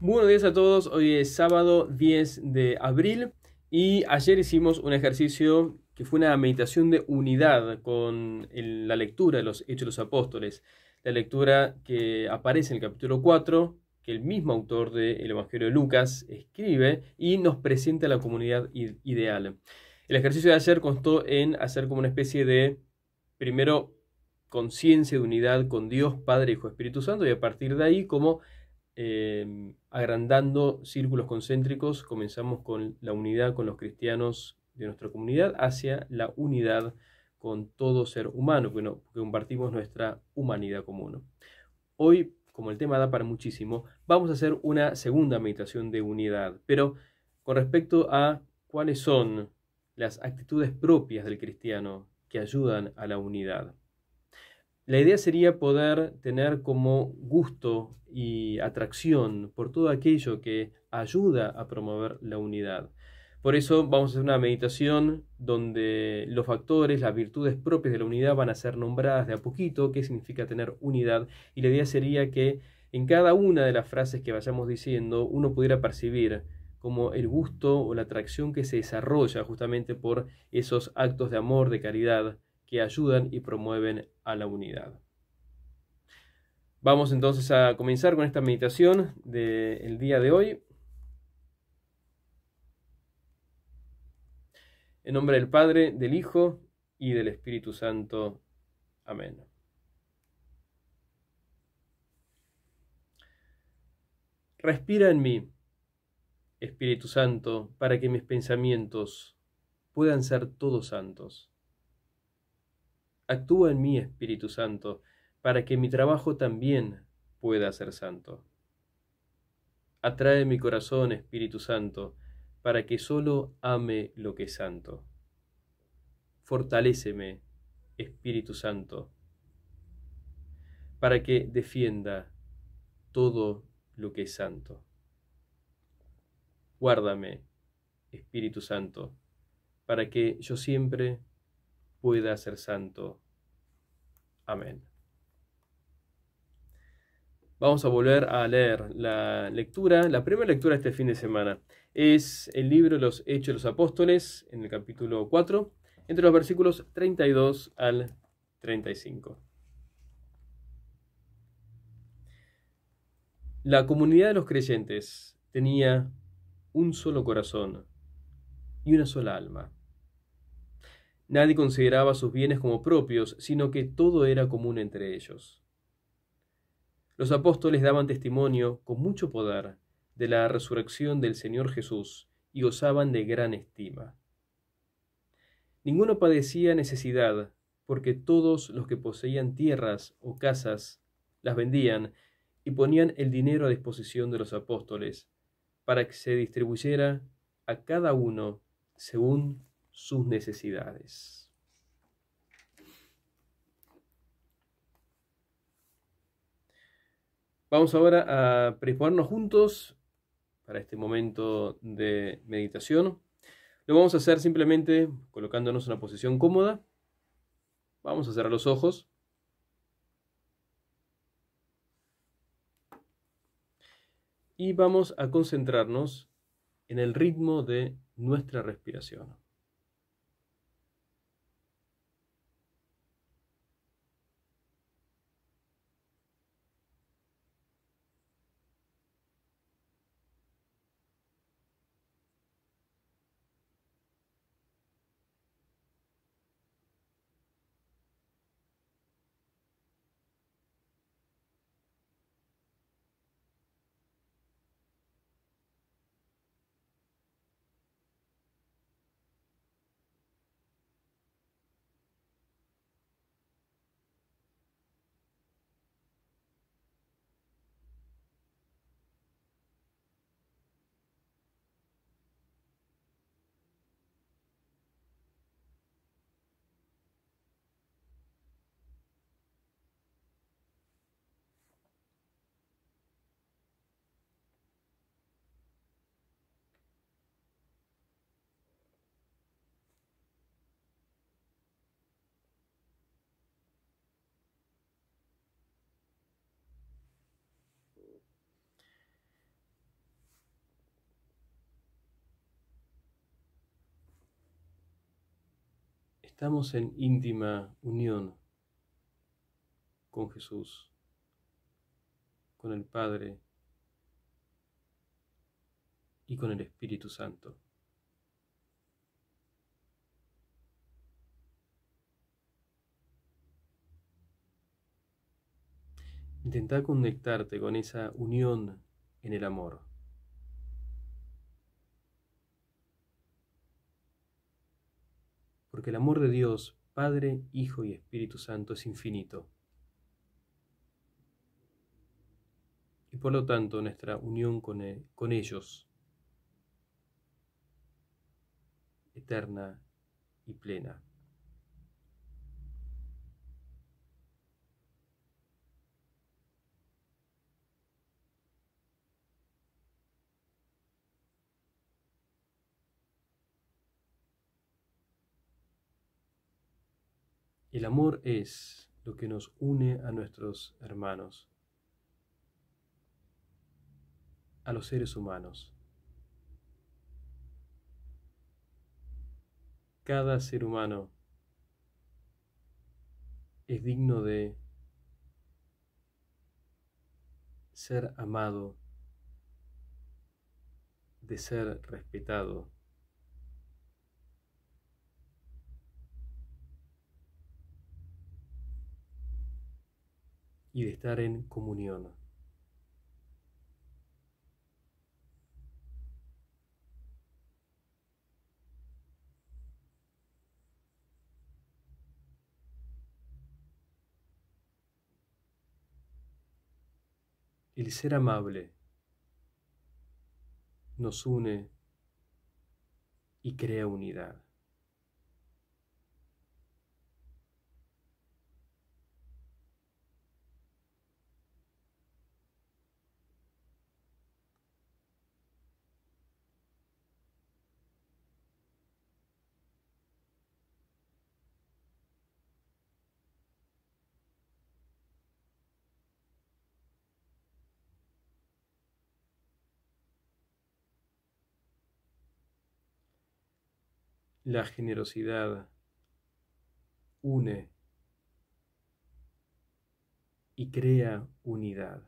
Buenos días a todos, hoy es sábado 10 de abril y ayer hicimos un ejercicio que fue una meditación de unidad con la lectura de los Hechos de los Apóstoles, la lectura que aparece en el capítulo 4, que el mismo autor del Evangelio de Lucas escribe y nos presenta la comunidad ideal. El ejercicio de ayer constó en hacer como una especie de, primero, conciencia de unidad con Dios, Padre, Hijo, Espíritu Santo, y a partir de ahí como Em, agrandando círculos concéntricos, comenzamos con la unidad con los cristianos de nuestra comunidad hacia la unidad con todo ser humano, porque, compartimos nuestra humanidad común. Hoy, como el tema da para muchísimo, vamos a hacer una segunda meditación de unidad, pero con respecto a cuáles son las actitudes propias del cristiano que ayudan a la unidad. La idea sería poder tener como gusto y atracción por todo aquello que ayuda a promover la unidad. Por eso vamos a hacer una meditación donde los factores, las virtudes propias de la unidad van a ser nombradas de a poquito, qué significa tener unidad, y la idea sería que en cada una de las frases que vayamos diciendo uno pudiera percibir como el gusto o la atracción que se desarrolla justamente por esos actos de amor, de caridad, que ayudan y promueven a la unidad. Vamos entonces a comenzar con esta meditación del día de hoy. En nombre del Padre, del Hijo y del Espíritu Santo. Amén. Respira en mí, Espíritu Santo, para que mis pensamientos puedan ser todos santos Actúa en mí, Espíritu Santo, para que mi trabajo también pueda ser santo. Atrae mi corazón, Espíritu Santo, para que solo ame lo que es santo. Fortaléceme, Espíritu Santo, para que defienda todo lo que es santo. Guárdame, Espíritu Santo, para que yo siempre pueda ser santo. Amén. Vamos a volver a leer la lectura. La primera lectura de este fin de semana es el libro los Hechos de los Apóstoles, en el capítulo 4, entre los versículos 32 al 35. La comunidad de los creyentes tenía un solo corazón y una sola alma. Nadie consideraba sus bienes como propios, sino que todo era común entre ellos. Los apóstoles daban testimonio con mucho poder de la resurrección del Señor Jesús y gozaban de gran estima. Ninguno padecía necesidad, porque todos los que poseían tierras o casas las vendían y ponían el dinero a disposición de los apóstoles, para que se distribuyera a cada uno según sus necesidades. Vamos ahora a predisponernos juntos para este momento de meditación. Lo vamos a hacer simplemente colocándonos en una posición cómoda. Vamos a cerrar los ojos. Y vamos a concentrarnos en el ritmo de nuestra respiración. Estamos en íntima unión con Jesús, con el Padre y con el Espíritu Santo. Intenta conectarte con esa unión en el amor. Porque el amor de Dios, Padre, Hijo y Espíritu Santo es infinito. Y por lo tanto nuestra unión con, e, con ellos, eterna y plena. El amor es lo que nos une a nuestros hermanos, a los seres humanos. Cada ser humano es digno de ser amado, de ser respetado. Y de estar en comunión. El ser amable nos une y crea unidad. La generosidad une y crea unidad.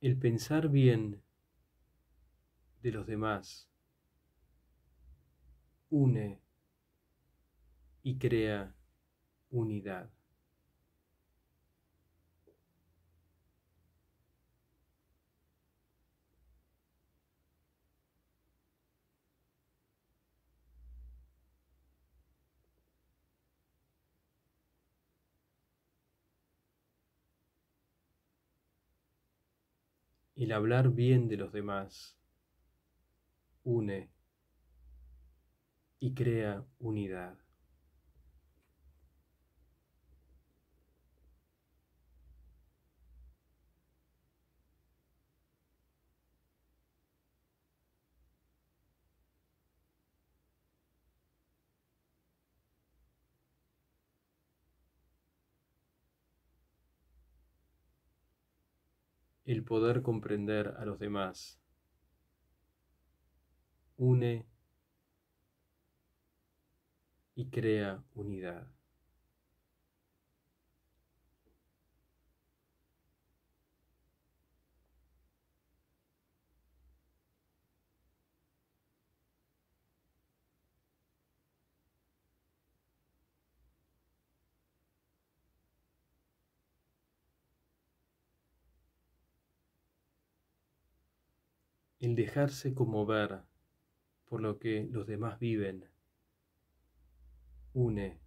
El pensar bien de los demás une y crea unidad. El hablar bien de los demás une y crea unidad. El poder comprender a los demás une y crea unidad. El dejarse conmover por lo que los demás viven, une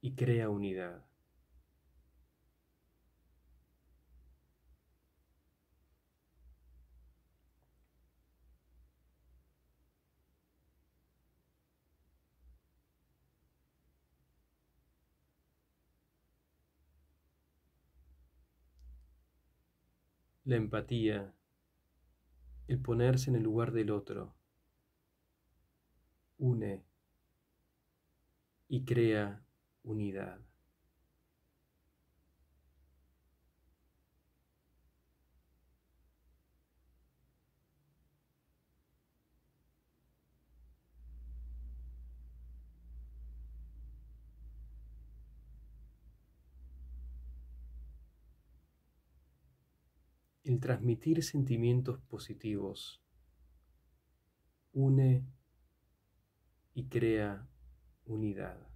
y crea unidad. La empatía, el ponerse en el lugar del otro, une y crea unidad. El transmitir sentimientos positivos une y crea unidad.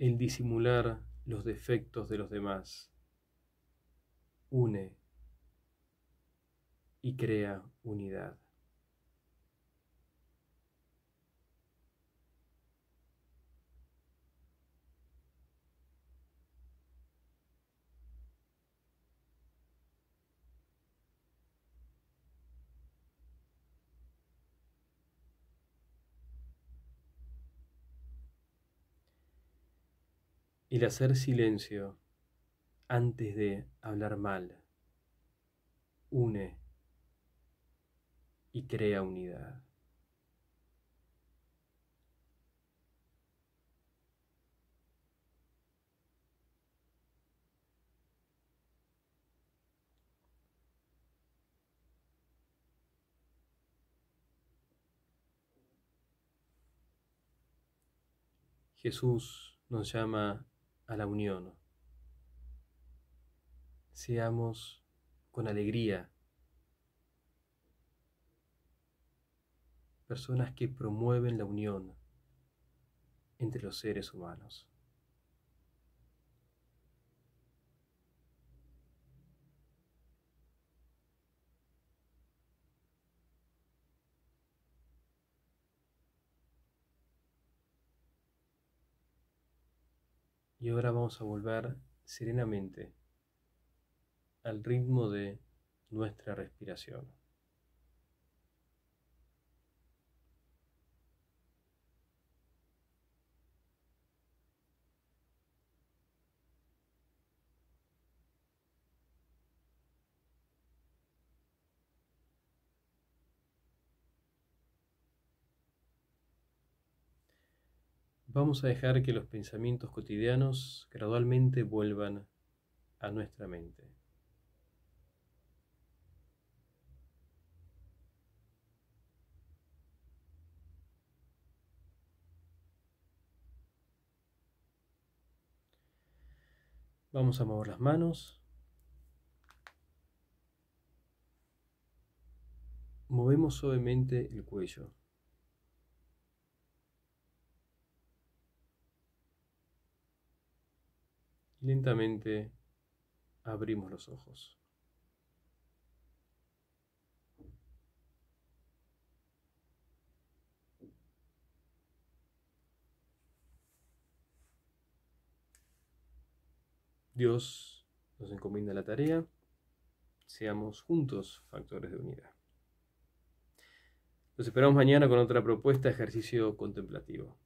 El disimular los defectos de los demás une y crea unidad. El hacer silencio antes de hablar mal une y crea unidad. Jesús nos llama a la unión. Seamos con alegría personas que promueven la unión entre los seres humanos. Y ahora vamos a volver serenamente al ritmo de nuestra respiración. Vamos a dejar que los pensamientos cotidianos gradualmente vuelvan a nuestra mente. Vamos a mover las manos. Movemos suavemente el cuello. Lentamente abrimos los ojos. Dios nos encomienda la tarea. Seamos juntos factores de unidad. Los esperamos mañana con otra propuesta de ejercicio contemplativo.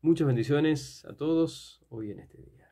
Muchas bendiciones a todos hoy en este día.